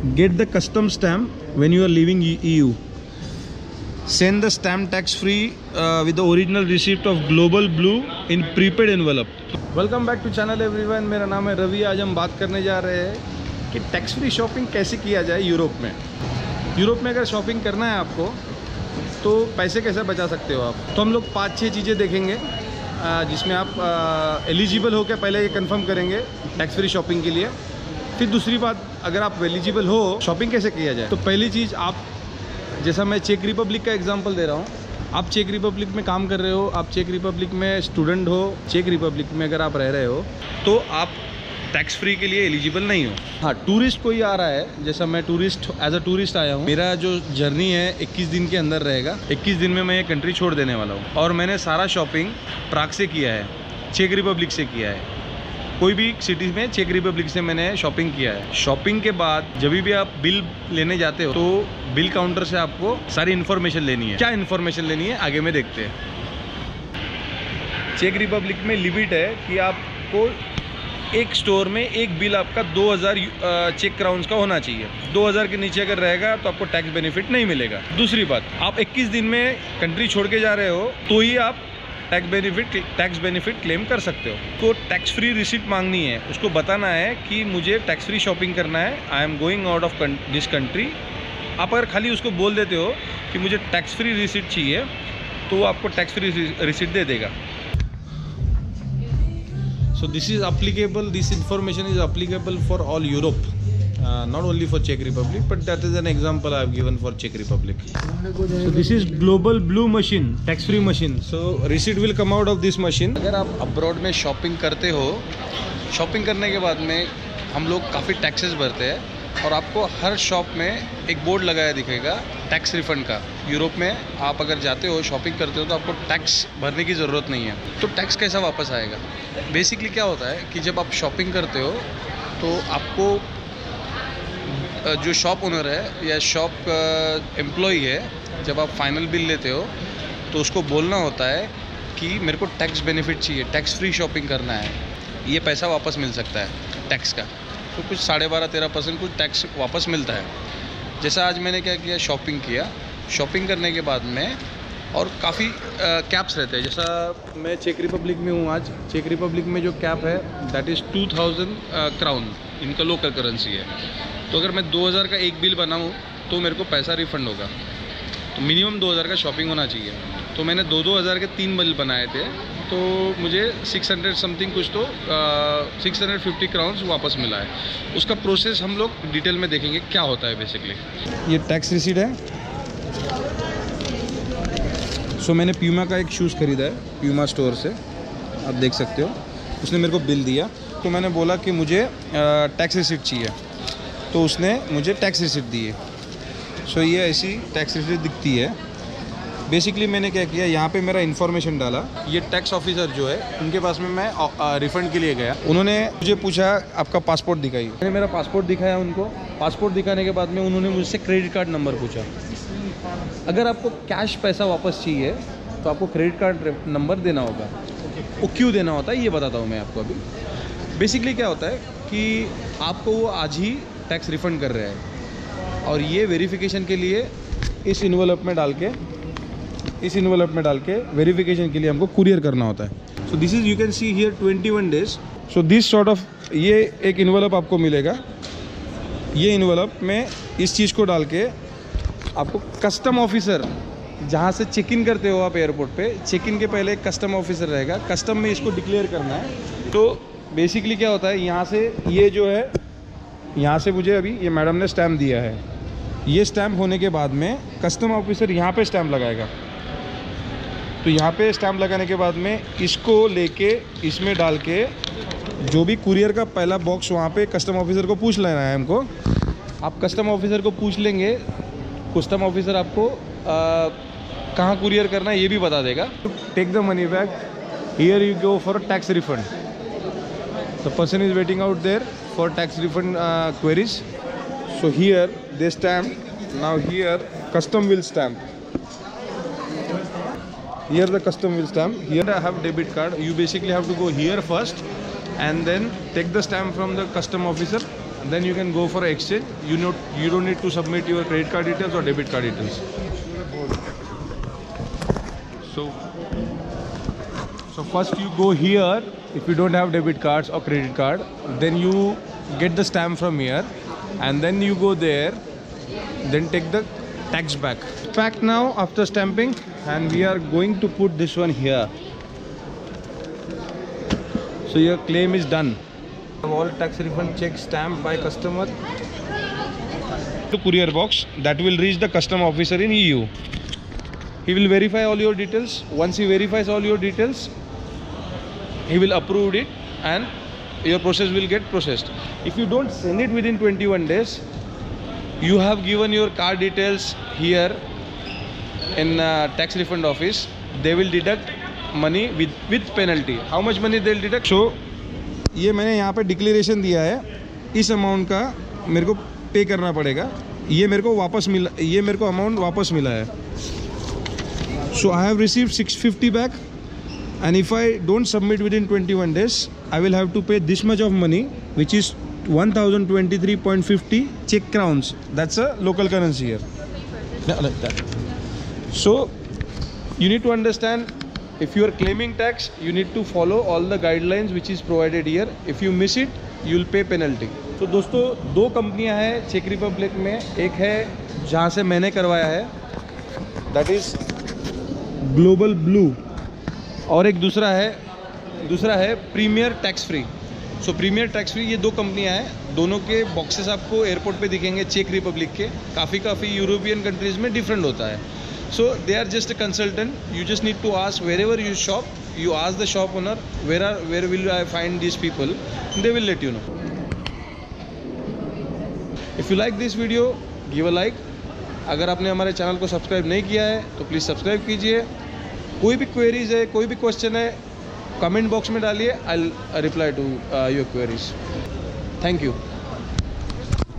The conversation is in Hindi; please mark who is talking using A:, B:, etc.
A: get the custom stamp when you are leaving E- EU. Send the stamp tax free uh, with the original receipt of Global Blue in prepaid envelope. Welcome back to channel everyone मेरा नाम है रवि। आज हम बात करने जा रहे हैं कि टैक्स फ्री शॉपिंग कैसे किया जाए यूरोप में। यूरोप में अगर शॉपिंग करना है आपको तो पैसे कैसे बचा सकते हो आप? तो हम लोग पाँच छः चीज़ें देखेंगे जिसमें आप एलिजिबल होकर पहले ये कंफर्म करेंगे टैक्स फ्री शॉपिंग के लिए। फिर दूसरी बात, अगर आप एलिजिबल हो शॉपिंग कैसे किया जाए? तो पहली चीज़ आप, जैसा मैं चेक रिपब्लिक का एग्ज़ाम्पल दे रहा हूँ, आप चेक रिपब्लिक में काम कर रहे हो, आप चेक रिपब्लिक में स्टूडेंट हो चेक रिपब्लिक में अगर आप रह रहे हो तो आप टैक्स फ्री के लिए एलिजिबल नहीं हो। हाँ टूरिस्ट कोई आ रहा है, जैसा मैं टूरिस्ट एज अ टूरिस्ट आया हूँ, मेरा जो जर्नी है 21 दिन के अंदर रहेगा। 21 दिन में मैं ये कंट्री छोड़ देने वाला हूँ। और मैंने सारा शॉपिंग प्राग से किया है चेक रिपब्लिक से किया है। कोई भी सिटी में चेक रिपब्लिक से मैंने शॉपिंग किया है। शॉपिंग के बाद जब भी आप बिल लेने जाते हो तो बिल काउंटर से आपको सारी इन्फॉर्मेशन लेनी है। क्या इन्फॉर्मेशन लेनी है, आगे में देखते हैं। चेक रिपब्लिक में लिमिट है कि आपको एक स्टोर में एक बिल आपका 2000 यू- चेक क्राउन्स का होना चाहिए। 2000 के नीचे अगर रहेगा तो आपको टैक्स बेनिफिट नहीं मिलेगा। दूसरी बात, आप 21 दिन में कंट्री छोड़ के जा रहे हो तो ही आप tax benefit tax benefit claim कर सकते हो। तो टैक्स फ्री रिसिप्ट मांगनी है। उसको बताना है कि मुझे टैक्स फ्री शॉपिंग करना है। I am going out of this country आप अगर खाली उसको बोल देते हो कि मुझे टैक्स फ्री रिसिप्ट चाहिए तो वो आपको टैक्स फ्री रिसिप्ट दे देगा। So this is applicable this information is applicable for all Europe, uh, not only for Czech Republic, but that is an example I have given for Czech Republic. So this is global blue machine, tax free machine. So receipt will come out of this machine.
B: अगर आप अब्रॉड में शॉपिंग करते हो शॉपिंग करने के बाद में हम लोग काफ़ी टैक्सेस भरते हैं और आपको हर शॉप में एक बोर्ड लगाया दिखेगा टैक्स रिफंड का यूरोप में आप अगर जाते हो शॉपिंग करते हो तो आपको टैक्स भरने की ज़रूरत नहीं है तो टैक्स कैसा वापस आएगा बेसिकली क्या होता है कि जब आप शॉपिंग करते हो तो आपको जो शॉप ओनर है, या शॉप एम्प्लॉय है, जब आप फाइनल बिल लेते हो तो उसको बोलना होता है कि मेरे को टैक्स बेनिफिट चाहिए टैक्स फ्री शॉपिंग करना है। ये पैसा वापस मिल सकता है टैक्स का। तो कुछ साढ़े बारह, तेरह परसेंट कुछ टैक्स वापस मिलता है। जैसा आज मैंने क्या किया शॉपिंग किया। शॉपिंग करने के बाद में और काफ़ी कैप्स रहते हैं। जैसा मैं चेक रिपब्लिक में हूँ आज चेक रिपब्लिक में जो कैप है that is two thousand crown इनका लोकल करेंसी है। तो अगर मैं 2000 का एक बिल बनाऊँ तो मेरे को पैसा रिफंड होगा। तो मिनिमम 2000 का शॉपिंग होना चाहिए। तो मैंने दो दो हज़ार के तीन बिल बनाए थे। तो मुझे 600 समथिंग कुछ तो सिक्स हंड्रेड फिफ्टी क्राउन्स वापस मिला है। उसका प्रोसेस हम लोग डिटेल में देखेंगे क्या होता है बेसिकली
A: ये टैक्स रिसीट है। सो मैंने प्यूमा का एक शूज़ खरीदा है प्यूमा स्टोर से। आप देख सकते हो। उसने मेरे को बिल दिया। तो मैंने बोला कि मुझे टैक्स रिसीट चाहिए। तो उसने मुझे टैक्स रिसीट दी है सो ये ऐसी टैक्स रिसिट दिखती है। बेसिकली मैंने क्या किया, यहाँ पे मेरा इन्फॉर्मेशन डाला। ये टैक्स ऑफिसर जो है, उनके पास में मैं रिफंड के लिए गया। उन्होंने मुझे पूछा, आपका पासपोर्ट दिखाइए। मैंने मेरा पासपोर्ट दिखाया उनको। पासपोर्ट दिखाने के बाद में उन्होंने मुझसे क्रेडिट कार्ड नंबर पूछा। अगर आपको कैश पैसा वापस चाहिए तो आपको क्रेडिट कार्ड नंबर देना होगा। वो क्यों देना होता है, ये बताता हूँ मैं आपको अभी। बेसिकली क्या होता है कि आपको वो आज ही टैक्स रिफंड कर रहे हैं। और ये वेरिफिकेशन के लिए इस इन्वेलप में डाल के, इस इन्वेलप में डाल के वेरिफिकेशन के लिए हमको कुरियर करना होता है। So this is you can see here 21 days so this sort of ये एक इन्वेलप आपको मिलेगा। ये इन्वेलप में इस चीज़ को डाल के आपको कस्टम ऑफिसर जहाँ से चेक इन करते हो आप एयरपोर्ट पे चेक इन के पहले एक कस्टम ऑफिसर रहेगा। कस्टम में इसको डिक्लेयर करना है। तो बेसिकली क्या होता है, यहाँ से ये जो है, यहाँ से मुझे अभी ये मैडम ने स्टैम्प दिया है। ये स्टैम्प होने के बाद में कस्टम ऑफिसर यहाँ पे स्टैम्प लगाएगा। तो यहाँ पे स्टैम्प लगाने के बाद में इसको लेके, इसमें डाल के जो भी कुरियर का पहला बॉक्स वहाँ पे कस्टम ऑफिसर को पूछ लेना है हमको। आप कस्टम ऑफिसर को पूछ लेंगे कस्टम ऑफिसर आपको कहाँ कुरियर करना है ये भी बता देगा। Take the money back here you go for tax refund the person is waiting out there for tax refund queries so here they stamp now here custom will stamp here the custom will stamp here I have debit card you basically have to go here first and then take the stamp from the custom officer then you can go for exchange. You know you don't need to submit your credit card details or debit card details. So so first you go here. If you don't have debit cards or credit card then you get the stamp from here. And then you go there. Then take the tax back. Packed now after stamping. And we are going to put this one here. So your claim is done all tax refund check stamped by customer. To courier box that will reach the custom officer in EU he will verify all your details. Once he verifies all your details he will approve it and your process will get processed. If you don't send it within 21 days you have given your car details here in uh, tax refund office. They will deduct money with with penalty. How much money they'll deduct? So ये मैंने यहाँ पर डिक्लेरेशन दिया है इस अमाउंट का मेरे को पे करना पड़ेगा। ये मेरे को वापस मिला ये मेरे को अमाउंट वापस मिला है। So I have receive 650 back and if I don't submit within 21 days I will have to pay this much of money which is 1023.50 check crowns that's a local currency so you need to understand if you are claiming tax, you need to follow all the guidelines which is provided here. If you miss it you will pay penalty. तो दोस्तों, दो कंपनियाँ हैं चेक रिपब्लिक में। एक है जहाँ से मैंने करवाया है दैट इज़ ग्लोबल ब्लू और एक दूसरा है दूसरा है premier tax free so premier tax free ये दो कंपनियाँ हैं। दोनों के बॉक्सेस आपको एयरपोर्ट पे दिखेंगे, चेक रिपब्लिक के। काफ़ी काफ़ी यूरोपियन कंट्रीज़ में डिफरेंट होता है। They are just a consultant you just need to ask wherever you shop you ask the shop owner, where are, where will I find these people? They will let you know. If you like this video, give a like. अगर आपने हमारे चैनल को सब्सक्राइब नहीं किया है तो प्लीज़ सब्सक्राइब कीजिए। कोई भी क्वेरीज है, कोई भी क्वेश्चन है कमेंट बॉक्स में डालिए। I reply to your queries thank you